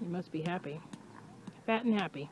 You must be happy. Fat and happy.